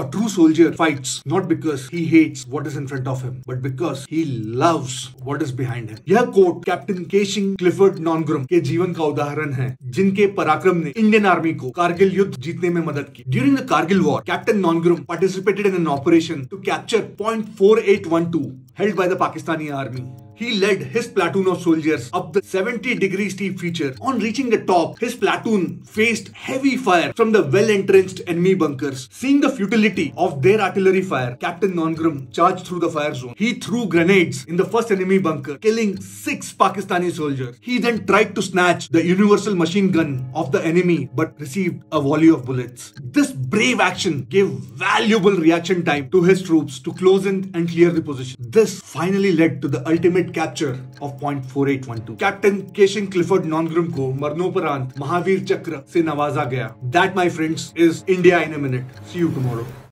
A true soldier fights not because he hates what is in front of him, but because he loves what is behind him. यह quote captain Keishing Clifford Nongrum के जीवन का उदाहरण है जिनके पराक्रम ने इंडियन आर्मी को कारगिल युद्ध जीतने में मदद की during the Kargil war captain Nongrum participated in an operation to capture point four eight one two held by the Pakistani army. He led his platoon of soldiers up the 70 degree steep feature. On reaching the top, his platoon faced heavy fire from the well entrenched enemy bunkers. Seeing the futility of their artillery fire, Captain Nongrum charged through the fire zone. He threw grenades in the first enemy bunker, killing six Pakistani soldiers. He then tried to snatch the universal machine gun of the enemy but received a volley of bullets. This brave action gave valuable reaction time to his troops to close in and clear the position. This finally led to the ultimate capture of point 4812. Captain Keishing Clifford Nongrumko ko Marnoparant Mahavir Chakra se nawaza gaya. That my friends is India in a minute. See you tomorrow.